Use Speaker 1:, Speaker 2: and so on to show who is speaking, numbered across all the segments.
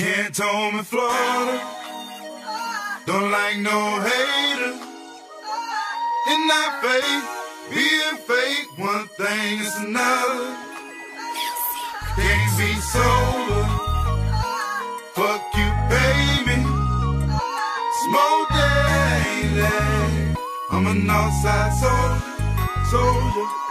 Speaker 1: Cantonment Florida. Don't like no hater. In that faith, being fake, one thing is another. Can't be sober. Fuck you, baby. Smoke daily. I'm
Speaker 2: an
Speaker 1: outside soldier, soldier.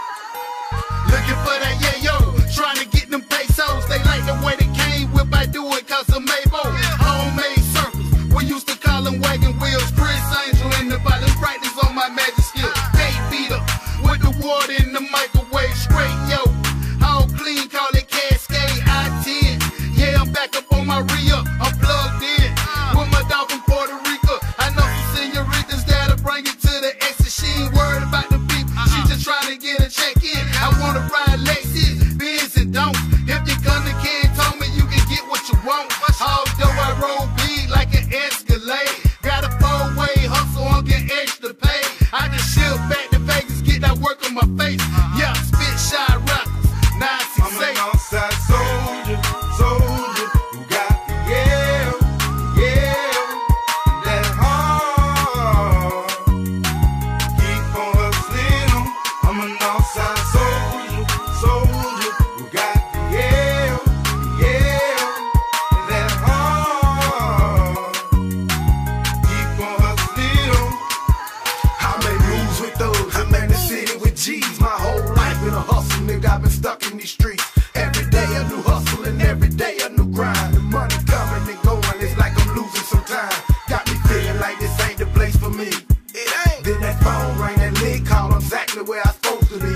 Speaker 3: stuck in these streets. Every day a new hustle and every day a new grind. The money coming and going, it's like I'm losing some time. Got me feeling like this ain't the place for me. It ain't. Then that phone rang, that lead called I'm exactly where I'm supposed to be.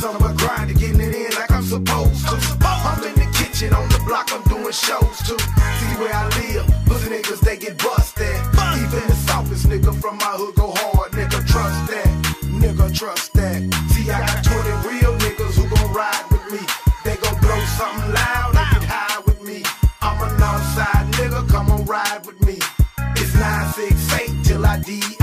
Speaker 3: Son of a to getting it in like I'm supposed to. I'm in the kitchen, on the block, I'm doing shows too. See where I live, pussy niggas, they get busted. Even the softest nigga from my hood go hard, nigga, trust that. Nigga, trust that.
Speaker 1: ID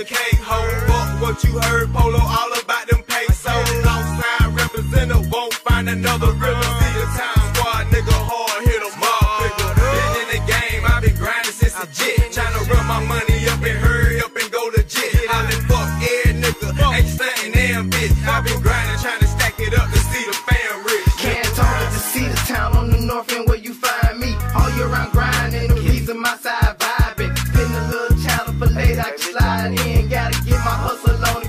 Speaker 1: the
Speaker 4: cake hoe. Fuck what you heard, Polo, all about them pesos. Outside representative, won't find another river. I gotta get my
Speaker 3: hustle on.